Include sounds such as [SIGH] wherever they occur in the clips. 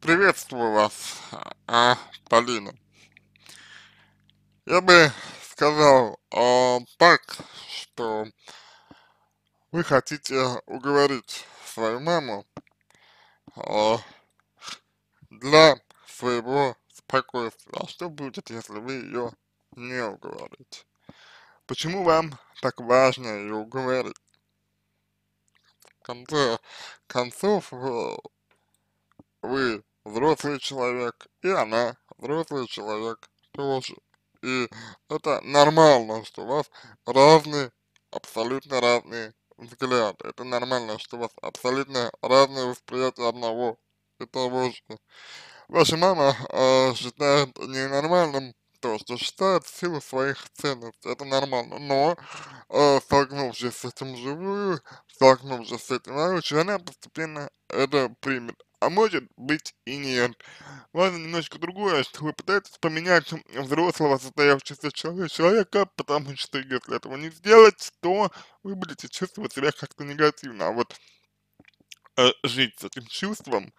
Приветствую вас, а, Полина. Я бы сказал а, так, что вы хотите уговорить свою маму а, для своего спокойствия. А что будет, если вы ее не уговорите? Почему вам так важно ее уговорить? В конце концов, э, вы взрослый человек, и она взрослый человек тоже. И это нормально, что у вас разные, абсолютно разные взгляды. Это нормально, что у вас абсолютно разное восприятие одного и того же. Ваша мама э, считает ненормальным то, что считает силу своих ценностей. Это нормально. Но, э, столкнувшись с этим живую, столкнувшись с этим воочию, она постепенно это примет. А может быть и нет. Важно немножко другое, что вы пытаетесь поменять взрослого состоявшегося человека, потому что если этого не сделать, то вы будете чувствовать себя как-то негативно. А вот э, жить с этим чувством,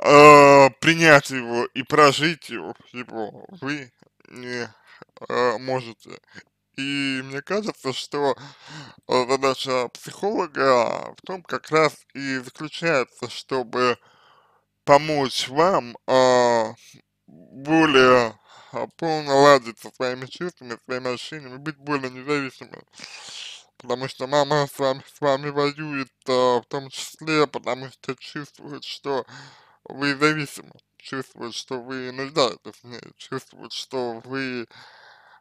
э, принять его и прожить его, его вы не э, можете. И мне кажется, что э, задача психолога в том как раз и заключается, чтобы помочь вам а, более а, полно ладить со своими чувствами, своими ощущениями, быть более независимым. Потому что мама с вами, с вами воюет а, в том числе, потому что чувствует, что вы зависимы, чувствует, что вы нуждаетесь в ней, чувствует, что вы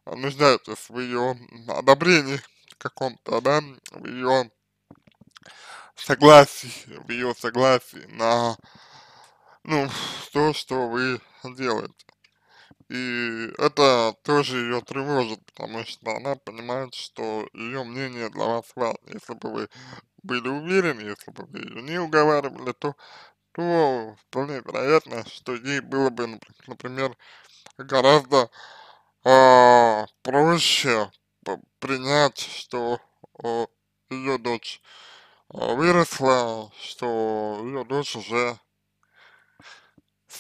нуждаетесь в ее одобрении каком-то, да, в ее согласии, в ее согласии на ну, [LAUGHS] то, что вы делаете. И это тоже ее тревожит, потому что она понимает, что ее мнение для вас важно. Если бы вы были уверены, если бы вы ее не уговаривали, то, то вполне вероятно, что ей было бы, например, гораздо э, проще принять, что э, ее дочь э, выросла, что ее дочь уже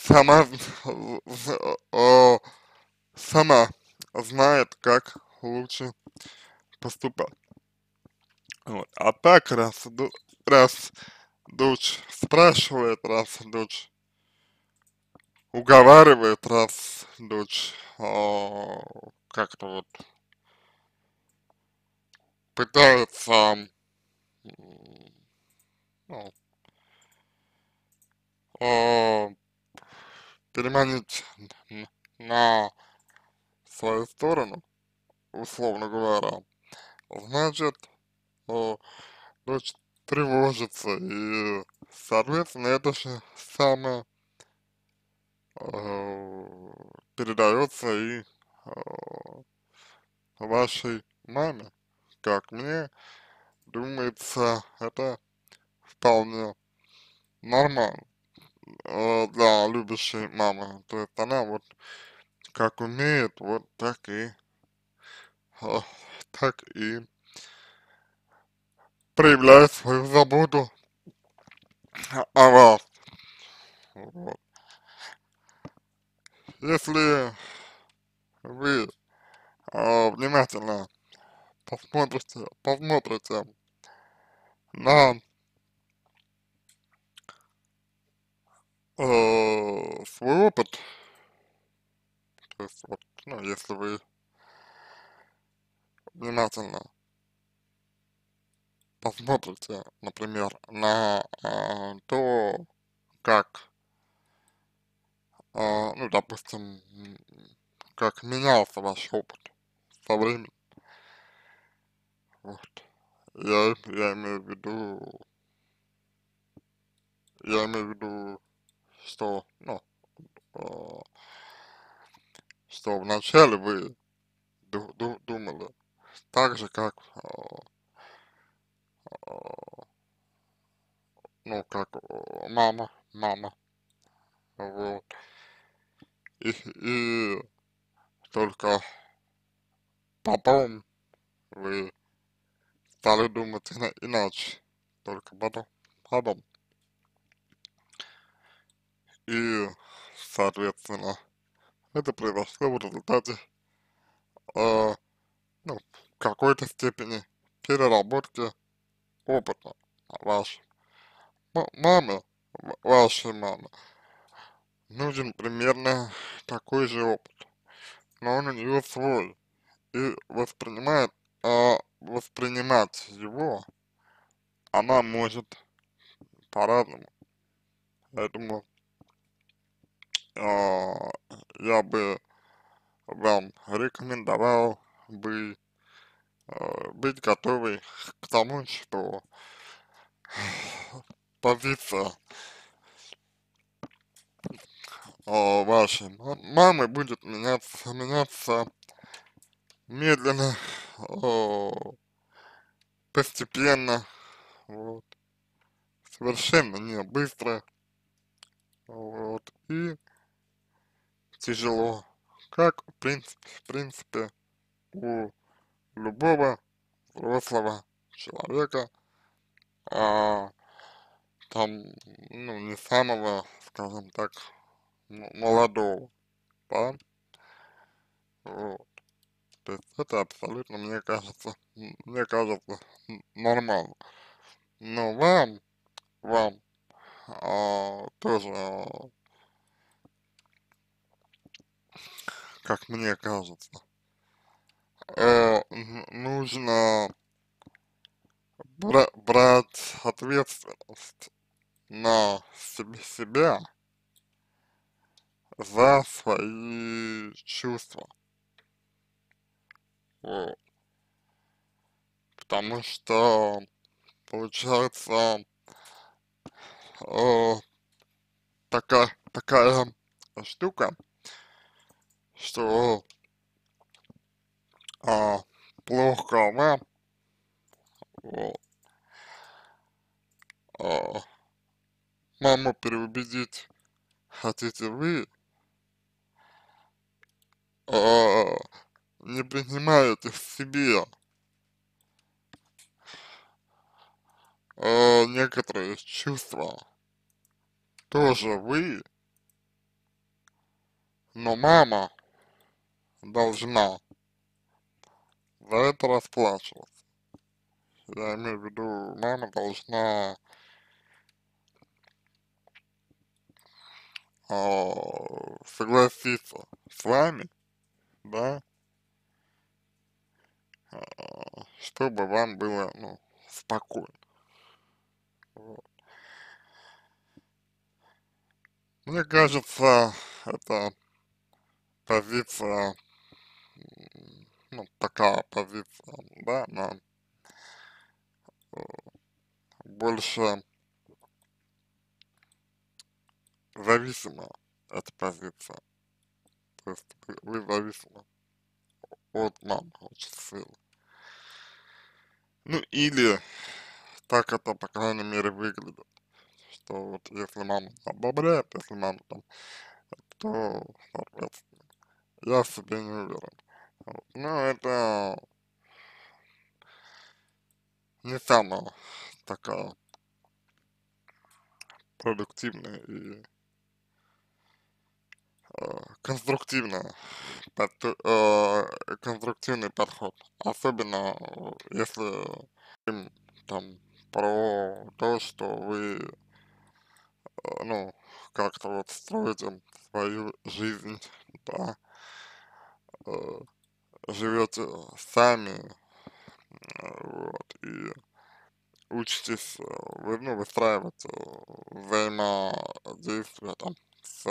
сама, сама знает, как лучше поступать. Вот. А так, раз, раз дочь спрашивает, раз дочь уговаривает, раз дочь как-то вот пытается ну, переманить на свою сторону, условно говоря, значит, э, дочь тревожится, и, соответственно, это же самое э, передается и э, вашей маме. Как мне думается, это вполне нормально э, для любящей мамы. То есть она вот как умеет, вот так и так и проявляет свою заботу о вас. Вот. Если вы э, внимательно посмотрите, посмотрите на э, свой опыт, то есть вот, ну, если вы внимательно посмотрите, например, на э, то, как, э, ну, допустим, как менялся ваш опыт со временем, вот, я, я имею в виду, я имею в виду что, ну, э, что вначале вы ду ду думали так же, как, э, э, ну, как мама, мама, вот, и, и только потом вы стали думать ина иначе, только потом, потом. И соответственно, это произошло в результате, э, ну, в какой-то степени переработки опыта вашей мамы, вашей мамы, нужен примерно такой же опыт, но он у нее свой, и воспринимает, а, воспринимать его она может по-разному, поэтому э, я бы вам рекомендовал бы э, быть готовой к тому, что позиция э, вашей мамы будет меняться, меняться медленно, постепенно, вот, совершенно не быстро, вот, и тяжело, как в принципе, в принципе у любого взрослого человека, а, там, ну, не самого, скажем так, молодого, да, вот. То есть это абсолютно, мне кажется, мне кажется, нормально. Но вам, вам а, тоже, как мне кажется, э, нужно бра брать ответственность на себе, себя за свои чувства. Вот. Потому что получается э, такая, такая штука, что э, плохо вам, вот, э, маму переубедить хотите вы, э, не принимаете в себе. Э, некоторые чувства тоже вы, но мама должна за это расплачиваться. Я имею в виду, мама должна э, согласиться с вами, да, э, чтобы вам было, ну, спокойно. Вот. Мне кажется, это позиция, ну, такая позиция, да, она э, больше зависима эта позиция. То есть вы, зависимы от мамы очень сильно. Ну или так это, по крайней мере, выглядит. Что вот если мама одобряет, если мама там, то, соответственно, я в себе не уверен. Но это не самая такая продуктивная и э, конструктивная, под, э, конструктивный подход. Особенно э, если там про то, что вы, ну, как-то вот строите свою жизнь, да, э, живете сами, вот, и учитесь, э, вы, ну, выстраивать взаимодействие там с,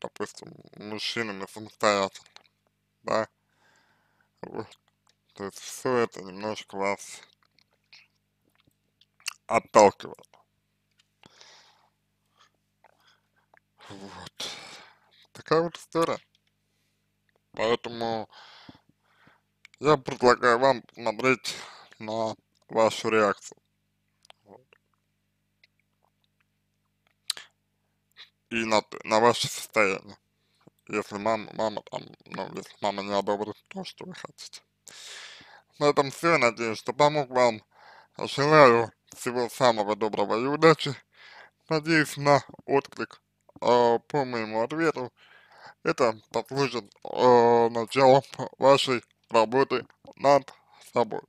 допустим, мужчинами самостоятельно, да, вот. То есть все это немножко вас отталкивает. Вот. Такая вот история. Поэтому я предлагаю вам посмотреть на вашу реакцию. И на, на ваше состояние. Если мама, мама там, ну, если мама не одобрит то, что вы хотите. На этом все. Надеюсь, что помог вам. Желаю всего самого доброго и удачи. Надеюсь на отклик э, по моему ответу, это послужит э, началом вашей работы над собой.